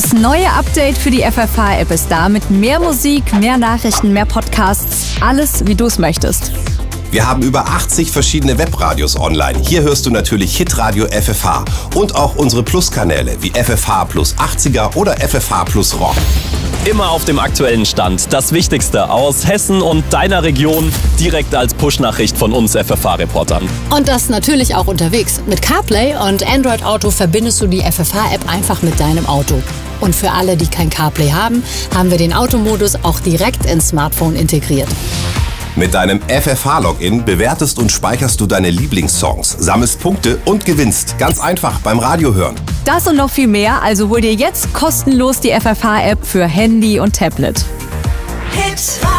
Das neue Update für die FFH-App ist da mit mehr Musik, mehr Nachrichten, mehr Podcasts. Alles, wie du es möchtest. Wir haben über 80 verschiedene Webradios online. Hier hörst du natürlich Hitradio FFH und auch unsere Plus-Kanäle wie FFH Plus 80er oder FFH Plus Rock. Immer auf dem aktuellen Stand. Das Wichtigste aus Hessen und deiner Region direkt als Push-Nachricht von uns FFH-Reportern. Und das natürlich auch unterwegs. Mit CarPlay und Android Auto verbindest du die FFH-App einfach mit deinem Auto. Und für alle, die kein CarPlay haben, haben wir den Automodus auch direkt ins Smartphone integriert. Mit deinem FFH-Login bewertest und speicherst du deine Lieblingssongs, sammelst Punkte und gewinnst. Ganz einfach beim Radio hören. Das und noch viel mehr, also hol dir jetzt kostenlos die FFH-App für Handy und Tablet. Hit.